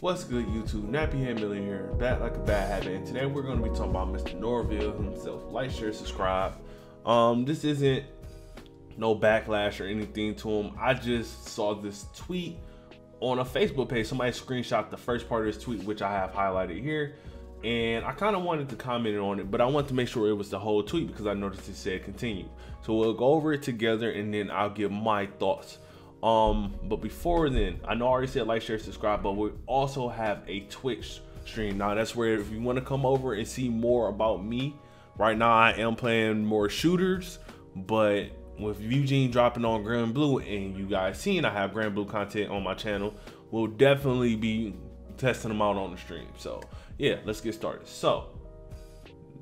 What's good YouTube? Nappy Head Milly here, back like a bad habit, and today we're going to be talking about Mr. Norville himself. Like, share, subscribe. Um, this isn't no backlash or anything to him. I just saw this tweet on a Facebook page. Somebody screenshot the first part of this tweet, which I have highlighted here, and I kind of wanted to comment on it, but I want to make sure it was the whole tweet because I noticed it said continue. So we'll go over it together, and then I'll give my thoughts. Um, but before then, I know I already said like, share, subscribe, but we also have a Twitch stream. Now that's where if you want to come over and see more about me, right now I am playing more shooters, but with Eugen dropping on Granblue and you guys seeing I have Granblue content on my channel, we'll definitely be testing them out on the stream. So yeah, let's get started. So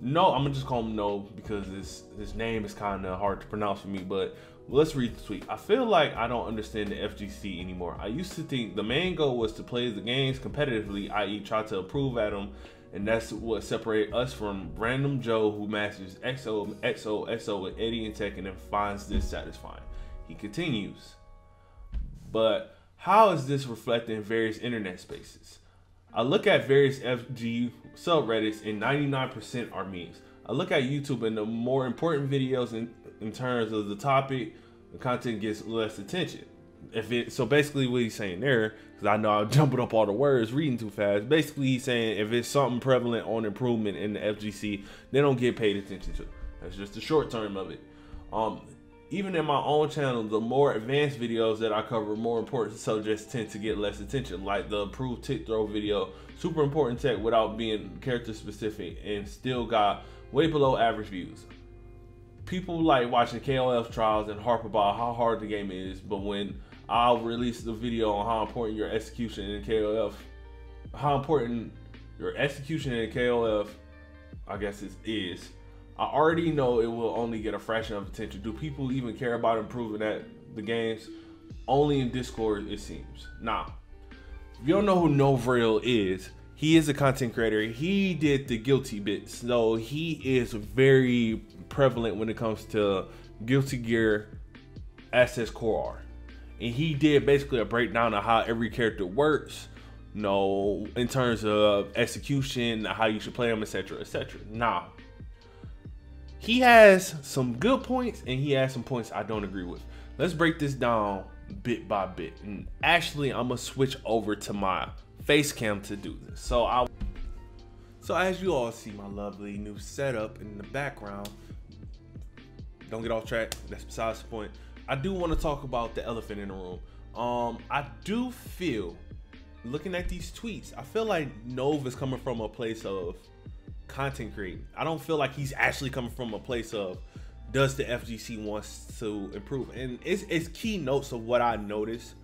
no, I'm gonna just call him No because his his name is kind of hard to pronounce for me, but let's read the tweet. I feel like I don't understand the FGC anymore. I used to think the main goal was to play the games competitively, i.e., try to improve at them, and that's what separates us from random Joe who masters XO, XO, XO with Eddy and Tekken and finds this satisfying. He continues, but how is this reflected in various internet spaces? I look at various FG subreddits and 99% are memes. I look at YouTube and the more important videos in, in terms of the topic, the content gets less attention. If it so basically what he's saying there, because I know I'm jumping up all the words, reading too fast. Basically, he's saying if it's something prevalent on improvement in the FGC, they don't get paid attention to. That's just the short term of it. Um, even in my own channel, the more advanced videos that I cover, more important subjects tend to get less attention. Like the approved tick throw video, super important tech without being character specific, and still got way below average views. People like watching KOF trials and harp about how hard the game is, but when I'll release the video on how important your execution in KOF, how important your execution in KOF, I guess it is. I already know it will only get a fraction of attention. Do people even care about improving at the games? Only in Discord, it seems. Now, if you don't know who Novril is, he is a content creator. He did the guilty bits, so he is very prevalent when it comes to Guilty Gear Accent Core. And he did basically a breakdown of how every character works, you know, in terms of execution, how you should play them, etc. etc. Now, he has some good points and he has some points I don't agree with. Let's break this down bit by bit. And actually, I'm gonna switch over to my face cam to do this. So I so as you all see my lovely new setup in the background, don't get off track, that's besides the point. I do want to talk about the elephant in the room. Um, I do feel, looking at these tweets, I feel like Nove is coming from a place of content creating. I don't feel like he's actually coming from a place of does the FGC wants to improve. And it's, it's key notes of what I noticed.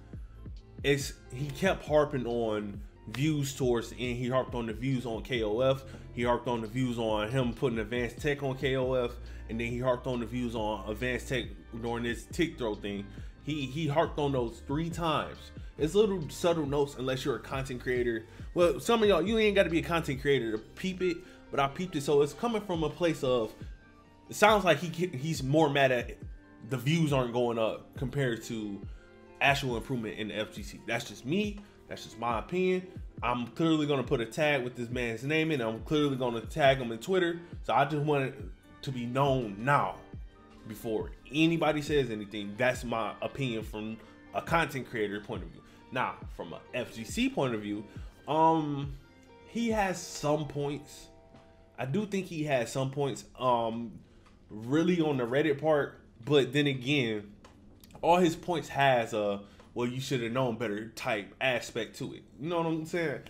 Is he kept harping on views towards the end. He harped on the views on KOF. He harped on the views on him putting advanced tech on KOF, and then he harped on the views on advanced tech during this tick throw thing. He he harped on those three times. It's little subtle notes unless you're a content creator. Well, some of y'all you ain't got to be a content creator to peep it, but I peeped it. So it's coming from a place of. It sounds like he he's more mad at the views aren't going up compared to actual improvement in the FGC. That's just me. That's just my opinion. I'm clearly gonna put a tag with this man's name in. I'm clearly gonna tag him in Twitter. So I just want it to be known now before anybody says anything. That's my opinion from a content creator point of view. Now, from a FGC point of view, um, he has some points. I do think he has some points. Um, really on the Reddit part, but then again, all his points has a well, you should have known better type aspect to it. You know what I'm saying?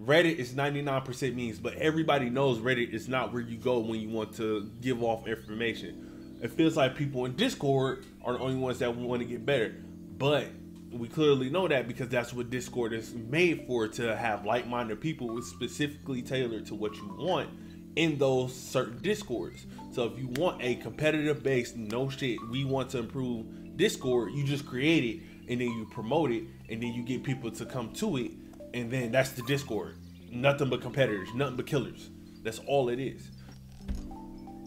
Reddit is 99% memes, but everybody knows Reddit is not where you go when you want to give off information. It feels like people in Discord are the only ones that want to get better. But we clearly know that because that's what Discord is made for to have like minded people specifically tailored to what you want in those certain Discords. So if you want a competitive based, no shit, we want to improve Discord, you just create it and then you promote it and then you get people to come to it and then that's the discord nothing but competitors nothing but killers that's all it is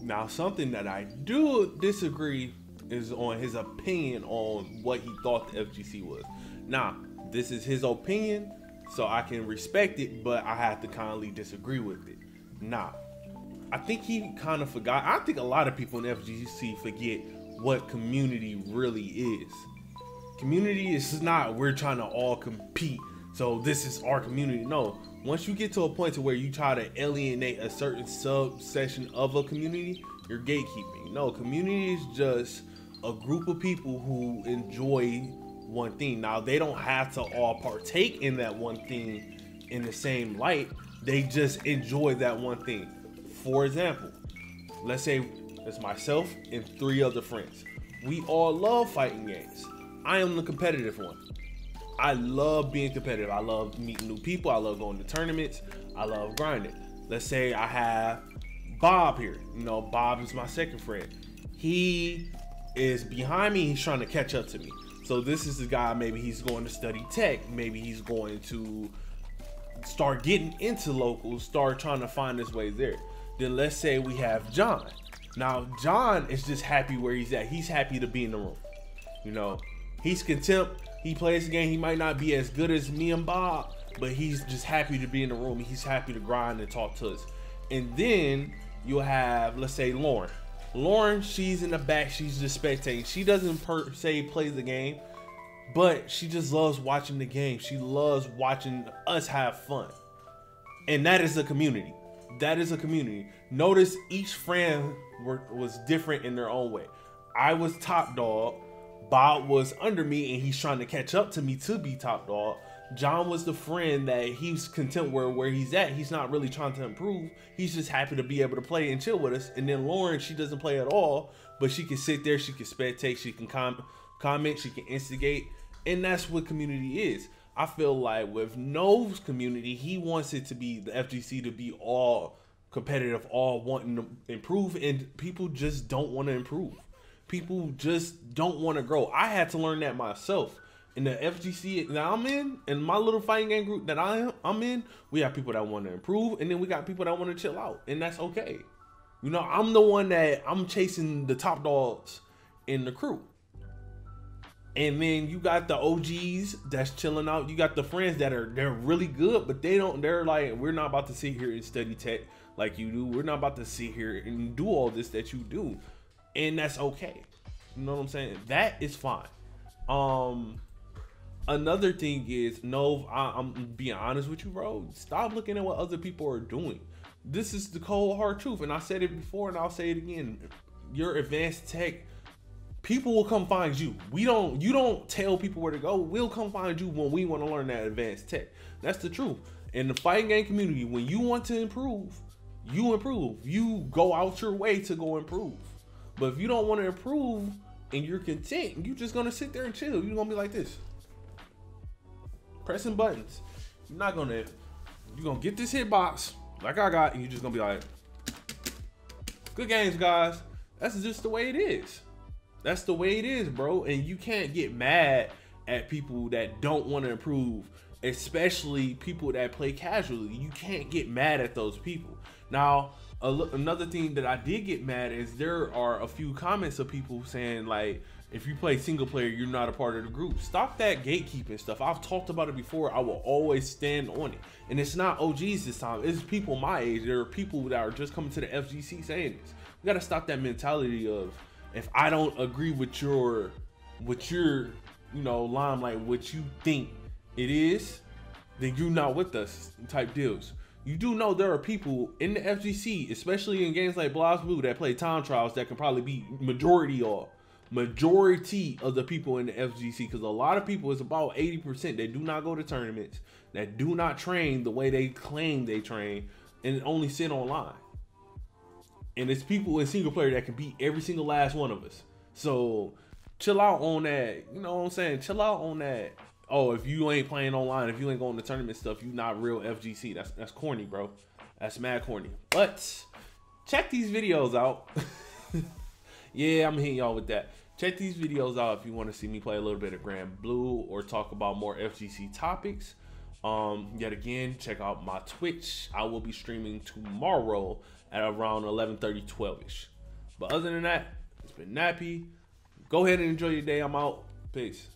now something that i do disagree is on his opinion on what he thought the fgc was now this is his opinion So I can respect it, but I have to kindly disagree with it. now I think he kind of forgot. I think a lot of people in FGC forget what community really is. Community is not we're trying to all compete. So this is our community. No, once you get to a point to where you try to alienate a certain subsection of a community, you're gatekeeping. No, community is just a group of people who enjoy one thing. Now they don't have to all partake in that one thing in the same light. They just enjoy that one thing. For example, let's say it's myself and three other friends. We all love fighting games. I am the competitive one. I love being competitive. I love meeting new people. I love going to tournaments. I love grinding. Let's say I have Bob here. You know, Bob is my second friend. He is behind me. He's trying to catch up to me. So this is the guy. Maybe he's going to study tech. Maybe he's going to start getting into locals. Start trying to find his way there. Then let's say we have John. Now John is just happy where he's at. He's happy to be in the room. You know, he's content he plays the game. He might not be as good as me and Bob, but he's just happy to be in the room. He's happy to grind and talk to us. And then you'll have, let's say, Lauren. Lauren, she's in the back. She's just spectating. She doesn't per se play the game, but she just loves watching the game. She loves watching us have fun. And that is a community. That is a community. Notice each friend were, was different in their own way. I was top dog. Bob was under me and he's trying to catch up to me to be top dog. John was the friend that he's content where where he's at. He's not really trying to improve. He's just happy to be able to play and chill with us. And then Lauren, she doesn't play at all, but she can sit there, she can spectate, she can com- comment, she can instigate, and that's what community is. I feel like with Nove's community, he wants it to be the FGC to be all competitive, all wanting to improve, and people just don't want to improve people just don't want to grow. I had to learn that myself. In the FGC that I'm in, and my little fighting game group that I am, I'm in, we have people that want to improve, and then we got people that want to chill out, and that's okay. You know, I'm the one that I'm chasing the top dogs in the crew. And then you got the OGs that's chilling out. You got the friends that are they're really good, but they don't. They're like, we're not about to sit here and study tech like you do. We're not about to sit here and do all this that you do and that's okay. You know what I'm saying? That is fine. Um, another thing is, no, I, am being honest with you, bro. Stop looking at what other people are doing. This is the cold hard truth, and I said it before, and I'll say it again. Your advanced tech, people will come find you. We don't. You don't tell people where to go. We'll come find you when we want to learn that advanced tech. That's the truth. In the fighting game community, when you want to improve, you improve. You go out your way to go improve. But if you don't want to improve and you're content, you're just gonna sit there and chill. You're gonna be like this, pressing buttons. You're not gonna. You're gonna get this hitbox like I got, and you're just gonna be like, "Good games, guys." That's just the way it is. That's the way it is, bro. And you can't get mad at people that don't want to improve, especially people that play casually. You can't get mad at those people. Now, another thing that I did get mad is there are a few comments of people saying like if you play single player you're not a part of the group. Stop that gatekeeping stuff. I've talked about it before. I will always stand on it. And it's not OGs this time. It's people my age. There are people that are just coming to the FGC saying this. We got to stop that mentality of if I don't agree with your with your you know limelight what you think it is then you're not with us type deals you do know there are people in the FGC, especially in games like BlazBlue, that play time trials that can probably be majority or majority of the people in the FGC. Because a lot of people, it's about 80% that do not go to tournaments, that do not train the way they claim they train, and only sit online. And it's people in single player that can beat every single last one of us. So chill out on that. You know what I'm saying? Chill out on that oh, if you ain't playing online, if you ain't going to tournament stuff, you not real FGC. That's that's corny, bro. That's mad corny. But check these videos out. yeah, I'm hitting y'all with that. Check these videos out if you want to see me play a little bit of Granblue or talk about more FGC topics. Um, yet again, check out my Twitch. I will be streaming tomorrow at around 11:30, 12ish. But other than that, it's been nappy. Go ahead and enjoy your day. I'm out. Peace.